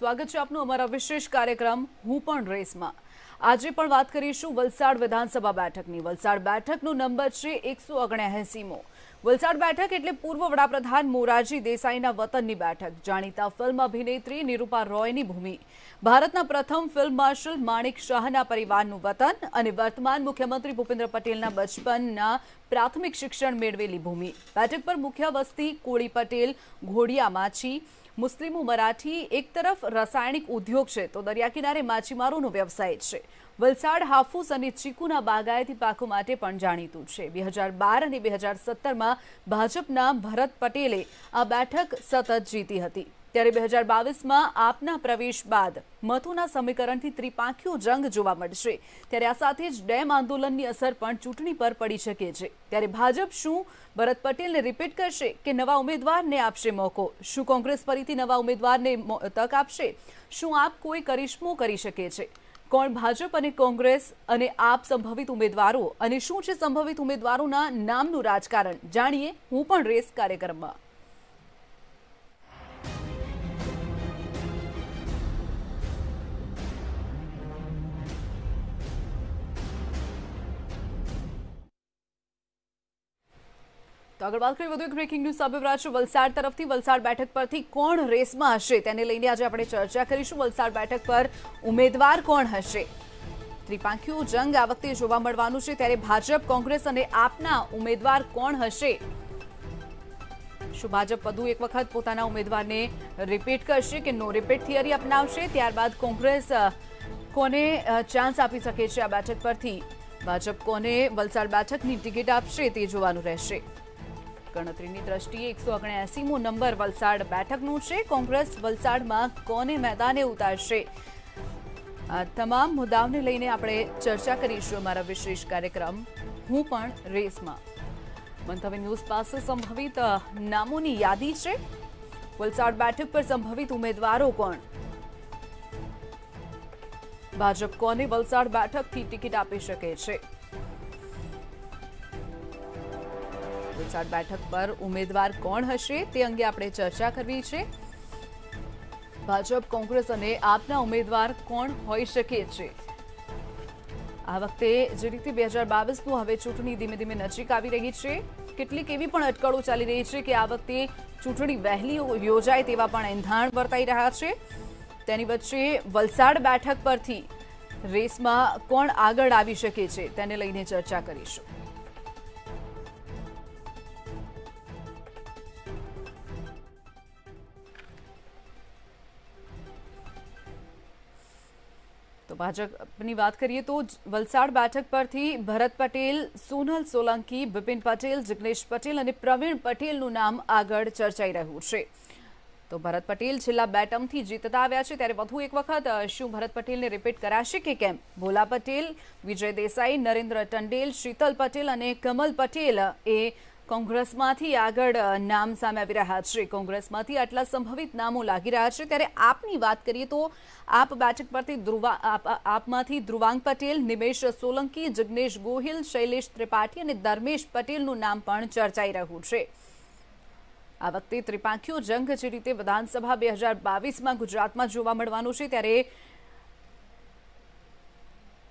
સ્વાગત છે આપનું અમારા વિશેષ કાર્યક્રમ હું પણ રેસમાં આજે પણ વાત કરીશું વલસાડ વિધાનસભા બેઠકની. વલસાડ બેઠકનો નંબર છે એકસો ઓગણએસીમો વલસાડ બેઠક એટલે પૂર્વ વડાપ્રધાન મોરારજી દેસાઈના વતનની બેઠક. જાણીતા ફિલ્મ અભિનેત્રી નિરૂપા રોયની ભૂમિ. ભારતના પ્રથમ ફિલ્મ માર્શલ માણિક શાહના પરિવારનું વતન અને વર્તમાન મુખ્યમંત્રી ભૂપેન્દ્ર પટેલના બચપનના પ્રાથમિક શિક્ષણ મેળવેલી ભૂમિ. બેઠક પર મુખ્ય વસ્તી કોળી પટેલ, ઘોડિયા માછી મુસ્લિમો મરાઠી એક તરફ રાસાયણિક ઉદ્યોગ છે, તો દરિયા કિનારે માછીમારોનો વ્યવસાય છે. વલસાડ, હાફૂસ અને ચીકુના બાગાયતી પાકો માટે પણ જાણીતું છે. બે હજાર બાર અને બે હજાર સત્તરમાં ભાજપના ભરત પટેલે આ બેઠક સતત જીતી હતી. ત્યારે બે હજાર બાવીસમાં આપના પ્રવેશ બાદ મતોના સમીકરણથી ત્રિપાંખીઓ જંગ જોવા મળશે. ત્યારે આ સાથે જ ડેમ આંદોલનની અસર પણ ચૂંટણી પર પડી શકે છે. ત્યારે ભાજપ શું ભરત પટેલને રિપીટ કરશે કે નવા ઉમેદવારને આપશે મોકો? શું કોંગ્રેસ ફરીથી નવા ઉમેદવારને તક આપશે? શું આપ કોઈ કરિશ્મો કરી શકે છે? કોણ ભાજપ અને કોંગ્રેસ અને આપ સંભવિત ઉમેદવારો? અને શું છે સંભવિત ઉમેદવારોના નામનું રાજકારણ? જાણીએ હું પણ રેસ કાર્યક્રમમાં. તો આગળ વાત કરીએ, વધુ એક બ્રેકિંગ ન્યૂઝ રહ્યા વલસાડ તરફથી, વલસાડ બેઠક પરથી કોણ રેસમાં હશે? તેને લઈને આજે આપણે ચર્ચા કરીશું. વલસાડ બેઠક પર ઉમેદવાર કોણ હશે? ત્રિપાંખીઓ જંગ આ વખતે જોવા મળવાનું છે. ત્યારે ભાજપ, કોંગ્રેસ અને આપના ઉમેદવાર કોણ હશે? શું ભાજપ વધુ એક વખત પોતાના ઉમેદવારને રિપીટ કરશે કે નો રિપીટ થિયરી અપનાવશે? ત્યારબાદ કોંગ્રેસ કોને ચાન્સ આપી શકે છે આ બેઠક પરથી? ભાજપ કોને વલસાડ બેઠકની ટિકિટ આપશે તે જોવાનું રહેશે. ગણતરીની દ્રષ્ટિએ એકસો ઓગણએસીમો નંબર વલસાડ બેઠકનું છે. કોંગ્રેસ વલસાડમાં કોને મેદાને ઉતારશે? આ તમામ મુદ્દાઓને લઈને આપણે ચર્ચા કરીશું અમારા વિશેષ કાર્યક્રમ. હું પણ રેસમાં. મંતવ્ય ન્યૂઝ પાસે સંભવિત નામોની યાદી છે. વલસાડ બેઠક પર સંભવિત ઉમેદવારો કોણ? ભાજપ કોને વલસાડ બેઠકથી ટિકિટ આપી શકે છે? વલસાડ બેઠક પર ઉમેદવાર કોણ હશે તે અંગે આપણે ચર્ચા કરવી છે. ભાજપ, કોંગ્રેસ અને આપના ઉમેદવાર કોણ હોઈ શકે છે? આ વખતે જે રીતે બે હજાર બાવીસનું હવે ચૂંટણી ધીમે ધીમે નજીક આવી રહી છે. કેટલીક એવી પણ અટકળો ચાલી રહી છે કે આ વખતે ચૂંટણી વહેલી યોજાય તેવા પણ એંધાણ વર્તાઈ રહ્યા છે. તેની વચ્ચે વલસાડ બેઠક પરથી રેસમાં કોણ આગળ આવી શકે છે તેને લઈને ચર્ચા કરીશું. ભાજપની વાત કરીએ તો વલસાડ બેઠક પરથી ભરત પટેલ, સોનલ સોલંકી, બિપિન પટેલ, જિગ્નેશ પટેલ અને પ્રવીણ પટેલનું નામ આગળ ચર્ચાઈ રહ્યું છે. તો ભરત પટેલ છેલ્લા બે ટર્મથી જીતતા આવ્યા છે. ત્યારે વધુ એક વખત શું ભરત પટેલને રિપીટ કરાશે કે કેમ? ભોલા પટેલ, વિજય દેસાઈ, નરેન્દ્ર ટંડેલ, શીતલ પટેલ અને કમલ પટેલ એ કોંગ્રેસમાંથી આગળ નામ સામે આવી રહ્યા છે. કોંગ્રેસમાંથી આટલા સંભવિત નામો લાગી રહ્યા છે. ત્યારે આપની વાત કરીએ તો આપ બેઠક પરથી ધ્રુવા આપમાંથી ધ્રુવાંગ પટેલ, નિમેશ સોલંકી, જિગ્નેશ ગોહિલ, શૈલેષ ત્રિપાઠી અને ધર્મેશ પટેલનું નામ પણ ચર્ચાઈ રહ્યું છે. આ વખતે ત્રિપાંખીઓ જંગ જે રીતે વિધાનસભા બે હજાર બાવીસમાં ગુજરાતમાં જોવા મળવાનું છે, ત્યારે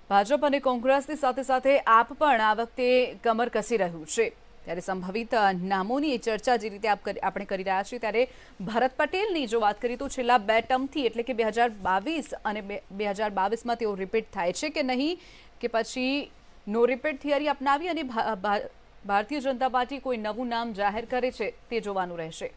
ભાજપ અને કોંગ્રેસની સાથે સાથે આપ પણ આ વખતે કમર કસી રહ્યું છે. ત્યારે સંભવિત નામોની ચર્ચા જે રીતે આપણે કરી રહ્યા છીએ, ત્યારે ભરત પટેલની જો વાત કરીએ તો છેલ્લા બે ટર્મથી, એટલે કે બે હજાર બાવીસ અને બે હજાર બાવીસમાં તેઓ રિપીટ થાય છે કે નહીં, કે પછી નો રિપીટ થિયરી અપનાવી અને ભારતીય જનતા પાર્ટી કોઈ નવું નામ જાહેર કરે છે તે જોવાનું રહેશે.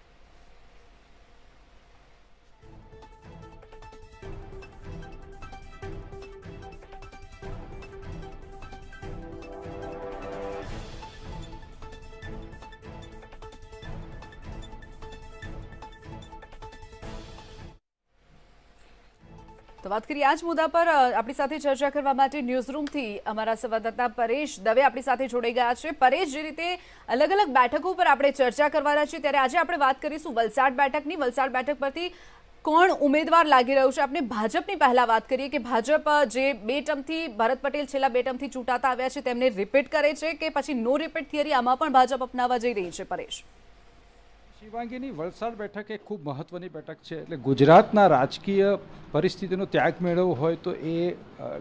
વાત કરીએ આ જ મુદ્દા પર આપણી સાથે ચર્ચા કરવા માટે ન્યૂઝરૂમથી અમારા સંવાદદાતા પરેશ દવે આપણી સાથે જોડાઈ ગયા છે. પરેશ, જે રીતે અલગ અલગ બેઠકો પર આપણે ચર્ચા કરવાના છીએ, ત્યારે આજે આપણે વાત કરીશું વલસાડ બેઠકની. વલસાડ બેઠક પરથી કોણ ઉમેદવાર લાગી રહ્યું છે? આપણે ભાજપની પહેલા વાત કરીએ કે ભાજપ જે બે ટર્મથી, ભરત પટેલ છેલ્લા બે ટર્મથી ચૂંટાતા આવ્યા છે, તેમને રિપીટ કરે છે કે પછી નો રિપીટ થિયરી આમાં પણ ભાજપ અપનાવવા જઈ રહી છે, પરેશ? શિવાંગીની વલસાડ બેઠક એ ખૂબ મહત્વની બેઠક છે. એટલે ગુજરાતના રાજકીય પરિસ્થિતિનો ત્યાગ મેળવવો હોય તો એ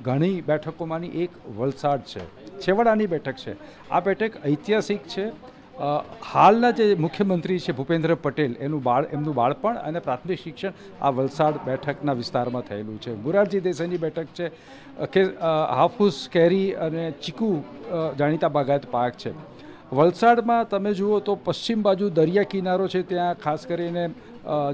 ઘણી બેઠકોમાંની એક વલસાડ છે. છેવાડાની બેઠક છે. આ બેઠક ઐતિહાસિક છે. હાલના જે મુખ્યમંત્રી છે ભૂપેન્દ્ર પટેલ, એનું બાળ, એમનું બાળપણ અને પ્રાથમિક શિક્ષણ આ વલસાડ બેઠકના વિસ્તારમાં થયેલું છે. મોરારજી દેસાઈની બેઠક છે. કે હાફૂસ કેરી અને ચીકુ જાણીતા બાગાયત પાક છે. વલસાડમાં તમે જુઓ તો પશ્ચિમ બાજુ દરિયા કિનારો છે, ત્યાં ખાસ કરીને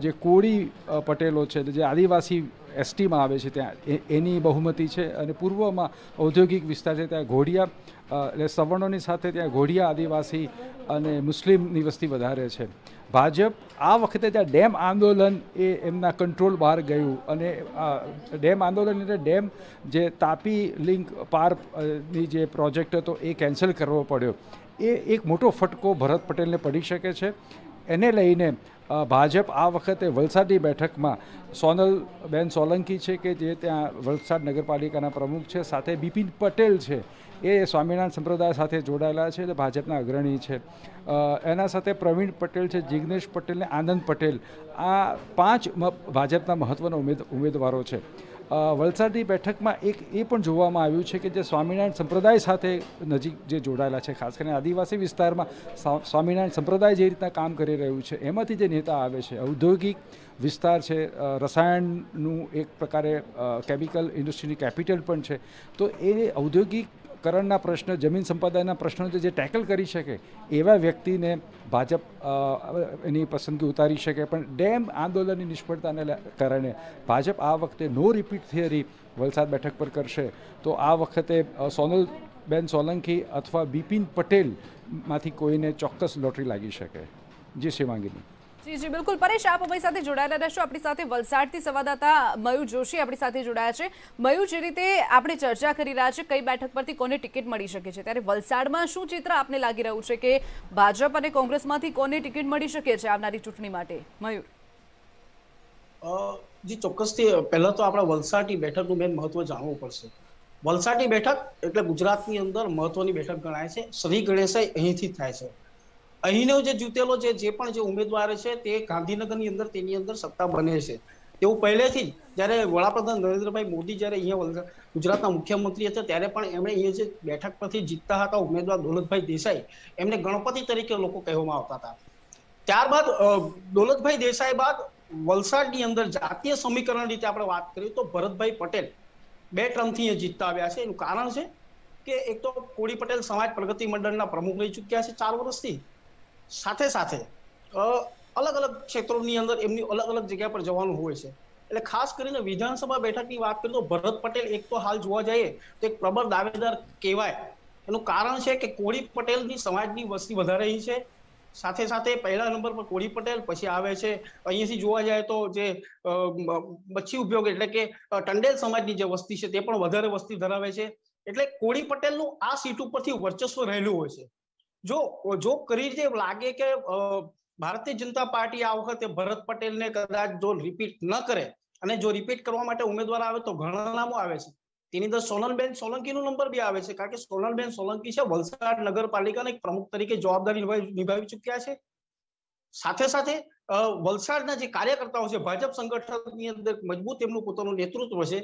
જે કોળી પટેલો છે, જે આદિવાસી એસટીમાં આવે છે, ત્યાં એની બહુમતી છે અને પૂર્વમાં ઔદ્યોગિક વિસ્તાર છે, ત્યાં ઘોડિયા એટલે સવર્ણોની સાથે ત્યાં ઘોડિયા આદિવાસી અને મુસ્લિમની વસ્તી વધારે છે. ભાજપ આ વખતે ત્યાં ડેમ આંદોલન એ એમના કંટ્રોલ બહાર ગયું અને ડેમ આંદોલન એટલે ડેમ જે તાપી લિંક પાર જે પ્રોજેક્ટ હતો એ કેન્સલ કરવો પડ્યો. એ એક મોટો ફટકો ભરત પટેલને પડી શકે છે. એને લઈને ભાજપ આ વખતે વલસાડની બેઠકમાં સોનલબેન સોલંકી છે કે જે ત્યાં વલસાડ નગરપાલિકાના પ્રમુખ છે, સાથે બિપિન પટેલ છે, એ સ્વામિનારાયણ સંપ્રદાય સાથે જોડાયેલા છે એટલે ભાજપના અગ્રણી છે. એના સાથે પ્રવીણ પટેલ છે, જિગ્નેશ પટેલ ને આનંદ પટેલ. આ પાંચ ભાજપના મહત્ત્વના ઉમેદ, ઉમેદવારો છે. વલસાડની બેઠકમાં એક એ પણ જોવામાં આવ્યું છે કે જે સ્વામિનારાયણ સંપ્રદાય સાથે નજીક જે જોડાયેલા છે, ખાસ કરીને આદિવાસી વિસ્તારમાં સ્વામિનારાયણ સંપ્રદાય જે રીતના કામ કરી રહ્યું છે, એમાંથી જે નેતા આવે છે, ઔદ્યોગિક વિસ્તાર છે રસાયણનું એક પ્રકારે કેમિકલ ઇન્ડસ્ટ્રીની કેપિટલ પણ છે, તો એ ઔદ્યોગિક કરણના પ્રશ્ન, જમીન સંપાદનના પ્રશ્નો જે ટેકલ કરી શકે, એવા વ્યક્તિને ભાજપ એની પસંદગી ઉતારી શકે. પણ ડેમ આંદોલનની નિષ્ફળતાને કારણે ભાજપ આ વખતે નો રિપીટ થિયરી વલસાડ બેઠક પર કરશે. તો આ વખતે સોનલ સોનલબેન સોલંકી અથવા બિપિન પટેલમાંથી કોઈને ચોક્કસ લોટરી લાગી શકે. જી શિવાંગીની જી જી, બિલકુલ. પરેશ, આપ અમારી સાથે જોડાયેલા રહેશો. આપણી સાથે વલસાડથી સંવાદદાતા મયુર જોશી આપણી સાથે જોડાયા છે. મયુર, જે રીતે આપણે ચર્ચા કરી રહ્યા છે, કઈ બેઠક પરથી કોને ટિકિટ મળી શકે છે? ત્યારે વલસાડમાં શું ચિત્ર આપને લાગી રહ્યું છે કે ભાજપ અને કોંગ્રેસમાંથી કોને ટિકિટ મળી શકે છે આવનારી ચૂંટણી માટે? મયુર. જી, ચોક્કસથી પહેલા તો આપણે વલસાડની બેઠકનું મેન મહત્વ જાણવું પડશે. વલસાડની બેઠક એટલે ગુજરાતની અંદર મહત્વની બેઠક ગણાય છે. શ્રી ગણેશાઈ અહીંથી થાય છે. અહીંનો જે જીતેલો છે, જે પણ જે ઉમેદવાર છે, તે ગાંધીનગરની અંદર તેની અંદર સત્તા બને છે. તેવું પહેલેથી જ જ્યારે વડાપ્રધાન નરેન્દ્રભાઈ મોદી જ્યારે અહીંયા ગુજરાતના મુખ્યમંત્રી હતા, ત્યારે પણ એમણે અહીંયા જે બેઠક પરથી જીતતા હતા ઉમેદવાર દોલતભાઈ દેસાઈ, એમને ગણપતિ તરીકે લોકો કહેવામાં આવતા હતા. ત્યારબાદ દોલતભાઈ દેસાઈ બાદ વલસાડની અંદર જાતીય સમીકરણ રીતે આપણે વાત કરીએ તો ભરતભાઈ પટેલ બે ટર્મથી અહીંયા જીતતા આવ્યા છે. એનું કારણ છે કે એક તો કોળી પટેલ સમાજ પ્રગતિ મંડળના પ્રમુખ રહી ચૂક્યા છે ચાર વર્ષથી. સાથે સાથે અલગ અલગ ક્ષેત્રોની અંદર એમની અલગ અલગ જગ્યા પર જવાનું હોય છે. એટલે ખાસ કરીને વિધાનસભા બેઠકની વાત કરીએ તો ભરત પટેલ એક તો હાલ જોવા જઈએ તો એક પ્રબળ દાવેદાર કહેવાય. એનું કારણ છે કે કોળી પટેલની સમાજની વસ્તી વધારે રહી છે. સાથે સાથે પહેલા નંબર પર કોળી પટેલ, પછી આવે છે. અહીંયાથી જોવા જાય તો જે મચ્છી ઉદ્યોગ એટલે કે ટંડેલ સમાજની જે વસ્તી છે તે પણ વધારે વસ્તી ધરાવે છે. એટલે કોળી પટેલનું આ સીટ ઉપરથી વર્ચસ્વ રહેલું હોય છે. જો જો કરી જે લાગે કે ભારતીય જનતા પાર્ટી આ વખતે ભરત પટેલને કદાચ જો રિપીટ ન કરે અને જો રિપીટ કરવા માટે ઉમેદવાર આવે તો ઘણા નામો આવે છે. તેની અંદર સોનલબેન સોલંકીનો નંબર બી આવે છે, કારણ કે સોનલબેન સોલંકી છે, વલસાડ નગરપાલિકાના એક પ્રમુખ તરીકે જવાબદારી નિભાવી ચુક્યા છે. સાથે સાથે વલસાડના જે કાર્યકર્તાઓ છે, ભાજપ સંગઠનની અંદર મજબૂત એમનું પોતાનું નેતૃત્વ છે.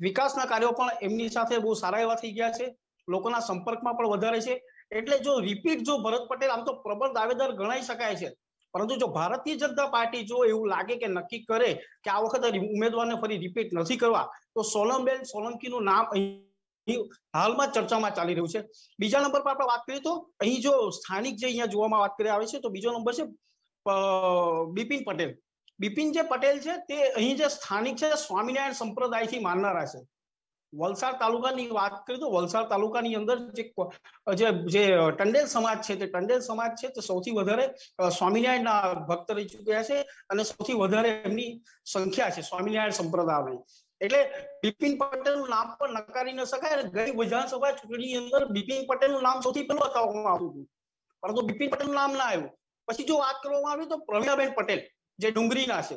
વિકાસના કાર્યો પણ એમની સાથે બહુ સારા એવા થઈ ગયા છે. લોકોના સંપર્કમાં પણ વધારે છે. એટલે જો રિપીટ જો ભરત પટેલ આમ તો પ્રબળ દાવેદાર ગણાઈ શકાય છે. પરંતુ જો ભારતીય જનતા પાર્ટી જો એવું લાગે કે નક્કી કરે કે આ વખતે ઉમેદવારને ફરી રિપીટ નથી કરવા, તો સોલમબેન સોલંકીનું નામ અહીં હાલમાં ચર્ચામાં ચાલી રહ્યું છે. બીજા નંબર પર આપણે વાત કરીએ તો અહીં જો સ્થાનિક જે અહીંયા જોવામાં વાત કરી આવે છે, તો બીજો નંબર છે બિપિન પટેલ. બિપિન જે પટેલ છે, તે અહીં જે સ્થાનિક છે, સ્વામિનારાયણ સંપ્રદાયથી માનનારા છે. વલસાડ તાલુકાની વાત કરીએ તો વલસાડ તાલુકાની અંદર જે જે ટંડેલ સમાજ છે, તે ટંડેલ સમાજ છે, તે સૌથી વધારે સ્વામિનારાયણના ભક્ત રહી ચૂક્યા છે અને સૌથી વધારે એમની સંખ્યા છે, સ્વામિનારાયણ સંપ્રદાયની. એટલે બિપિન પટેલનું નામ પણ નકારી ન શકાય અને ગઈ વિધાનસભા ચૂંટણીની અંદર બિપિન પટેલનું નામ સૌથી પહેલું બતાવવામાં આવ્યું હતું. પરંતુ બિપિન પટેલનું નામ ના આવ્યું. પછી જો વાત કરવામાં આવી તો પ્રવીણાબેન પટેલ, જે ડુંગરીના છે,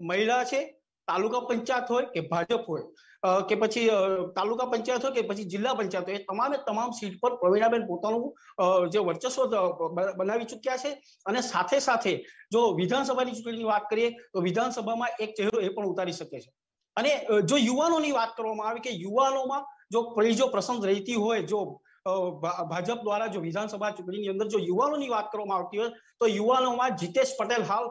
મહિલા છે તાલુકા પંચાયત હોય કે ભાજપ હોય કે પછી તાલુકા પંચાયત હોય કે પછી જિલ્લા પંચાયત હોય તમામે તમામ સીટ પર પ્રવીણાબેન પોતાનું જે વર્ચસ્વ બનાવી ચૂક્યા છે અને સાથે સાથે જો વિધાનસભાની ચૂંટણીની વાત કરીએ, તો વિધાનસભામાં એક ચહેરો એ પણ ઉતારી શકે છે. અને જો યુવાનોની વાત કરવામાં આવે કે યુવાનોમાં જો કોઈ જો પ્રસંગ રહેતી હોય, જો ભાજપ દ્વારા જો વિધાનસભા ચૂંટણીની અંદર જો યુવાનોની વાત કરવામાં આવતી હોય, તો યુવાનોમાં જીતેશ પટેલ હાલ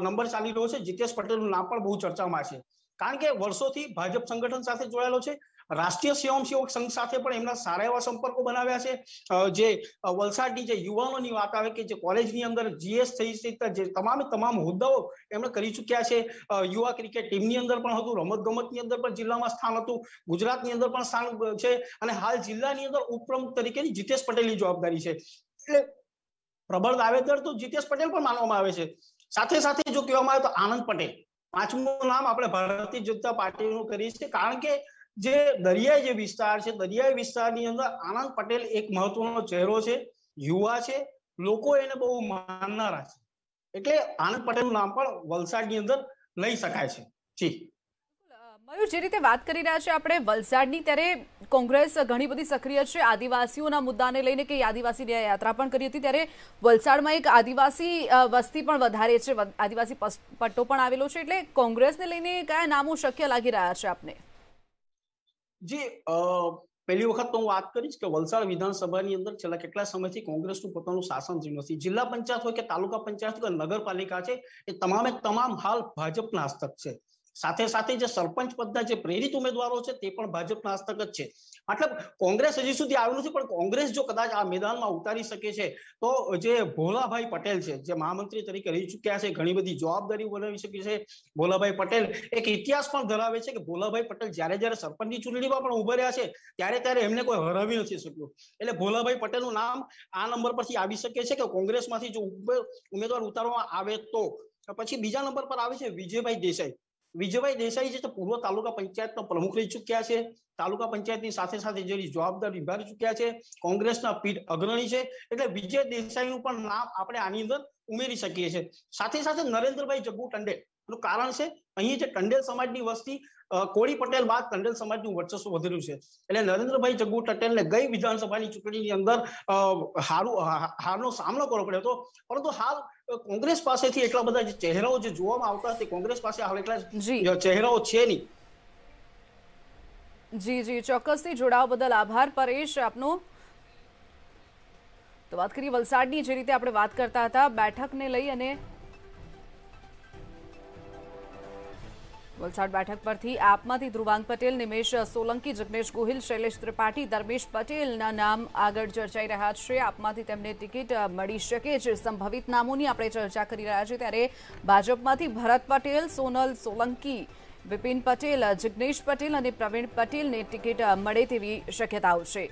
નંબર ચાલી રહ્યો છે. જીતેશ પટેલનું નામ પણ બહુ ચર્ચામાં છે. કારણ કે વર્ષોથી ભાજપ સંગઠન સાથે જોડાયેલો છે. રાષ્ટ્રીય સ્વયંસેવક સંઘ સાથે પણ એમના સારા એવા સંપર્કો બનાવ્યા છે. જે વલસાડની જે યુવાનોની વાત આવે કે જે કોલેજની અંદર જીએસ થઈ સહિત જે તમામે, તમામ હોદ્દાઓ એમણે કરી ચૂક્યા છે. યુવા ક્રિકેટ ટીમની અંદર પણ હતું રમત ગમતની અંદર પણ જિલ્લામાં સ્થાન હતું, ગુજરાતની અંદર પણ સ્થાન છે અને હાલ જિલ્લાની અંદર ઉપપ્રમુખ તરીકેની જીતેશ પટેલની જવાબદારી છે. એટલે પ્રબળ દાવેદાર તો જીતેશ પટેલ પણ માનવામાં આવે છે. સાથે સાથે જો કહેવામાં આવે તો આનંદ પટેલ. પાંચમું નામ આપણે ભારતીય જનતા પાર્ટીનું કરીએ છીએ. કારણ કે જે દરિયાઈ જે વિસ્તાર છે, દરિયાઈ વિસ્તારની અંદર આનંદ પટેલ એક મહત્વનો ચહેરો છે, યુવા છે, લોકો એને બહુ માનનારા છે. એટલે આનંદ પટેલનું નામ પણ વલસાડની અંદર લઈ શકાય છે. જી. મયુર, જે રીતે વાત કરી રહ્યા છે આપણે, વલસાડની ત્યારે કોંગ્રેસ ઘણી બધી સક્રિય છે, આદિવાસીઓના મુદ્દાને લઈને કે આદિવાસી યાત્રા પણ કરી હતી, ત્યારે વલસાડમાં એક આદિવાસી વસ્તી પણ વધારે છે, આદિવાસી પટ્ટો પણ આવેલો છે, એટલે કોંગ્રેસને લઈને કયા નામો શક્ય લાગી રહ્યા છે આપને? જી પહેલી વખત તો હું વાત કરીશ કે વલસાડ વિધાનસભાની અંદર છેલ્લા કેટલા સમયથી કોંગ્રેસનું પોતાનું શાસન થયું નથી. જિલ્લા પંચાયત હોય કે તાલુકા પંચાયત કે નગરપાલિકા છે, એ તમામે તમામ હાલ ભાજપના હસ્તક છે. સાથે સાથે જે સરપંચ પદના જે પ્રેરિત ઉમેદવારો છે, તે પણ ભાજપના હસ્તક જ છે. મતલબ કોંગ્રેસ હજી સુધી આવ્યું નથી, પણ કોંગ્રેસ જો કદાચ આ મેદાનમાં ઉતારી શકે છે, તો જે ભોલાભાઈ પટેલ છે, જે મહામંત્રી તરીકે રહી ચૂક્યા છે, ઘણી બધી જવાબદારી બનાવી શકે છે, ભોલાભાઈ પટેલ એક ઇતિહાસ પણ ધરાવે છે કે ભોલાભાઈ પટેલ જ્યારે જ્યારે સરપંચની ચૂંટણીમાં પણ ઊભા રહ્યા છે, ત્યારે ત્યારે એમને કોઈ હરાવી નથી શક્યું. એટલે ભોલાભાઈ પટેલનું નામ આ નંબર પરથી આવી શકે છે કે કોંગ્રેસમાંથી જો ઉમે- ઉમેદવાર ઉતારવામાં આવે તો. પછી બીજા નંબર પર આવે છે વિજયભાઈ દેસાઈ. વિજયભાઈ દેસાઈ તે પૂર્વ તાલુકા પંચાયતના પ્રમુખ રહી ચૂક્યા છે. તાલુકા પંચાયતની સાથે સાથે જેની જવાબદારી નિભાવી ચૂક્યા છે. કોંગ્રેસના પીઠ અગ્રણી છે. એટલે વિજય દેસાઈનું પણ નામ આપણે આની અંદર ઉમેરી શકીએ છીએ. સાથે સાથે નરેન્દ્રભાઈ જગ્ગુ ટંડેલ. એનું કારણ છે, અહીં જે ટંડેલ સમાજની વસ્તી કોળી પટેલ બાદ ટંડેલ સમાજનું વર્ચસ્વ વધેલું છે. એટલે નરેન્દ્રભાઈ જગ્ગુ પટેલને ગઈ વિધાનસભાની ચૂંટણીની અંદર હારું હારનો સામનો કરવો પડ્યો હતો. પરંતુ હાલ કોંગ્રેસ પાસેથી એટલા બધા જે ચહેરાઓ જે જોવામાં આવતા તે કોંગ્રેસ પાસે હાલ એટલા ચહેરાઓ છે નહીં. જી જી. ચોક્કસથી જોડાવા બદલ આભાર પરેશ આપનો. તો વાત કરીએ વલસાડની જે રીતે આપણે વાત કરતા હતા બેઠકને લઈ અને વલસાડ બેઠક પરથી આપમાંથી ધ્રુવાંગ પટેલ, નિમેશ સોલંકી, જગનેશ ગોહિલ, શૈલેષ ત્રિપાઠી, ધર્મેશ પટેલના નામ આગળ ચર્ચાઈ રહ્યા છે. આપમાંથી તેમને ટિકિટ મળી શકે છે. સંભવિત નામોની આપણે ચર્ચા કરી રહ્યા છીએ ત્યારે ભાજપમાંથી ભરત પટેલ, સોનલ સોલંકી, વિપિન પટેલ, જિગ્નેશ પટેલ અને પ્રવીણ પટેલને ટિકિટ મળે તેવી શક્યતાઓ છે.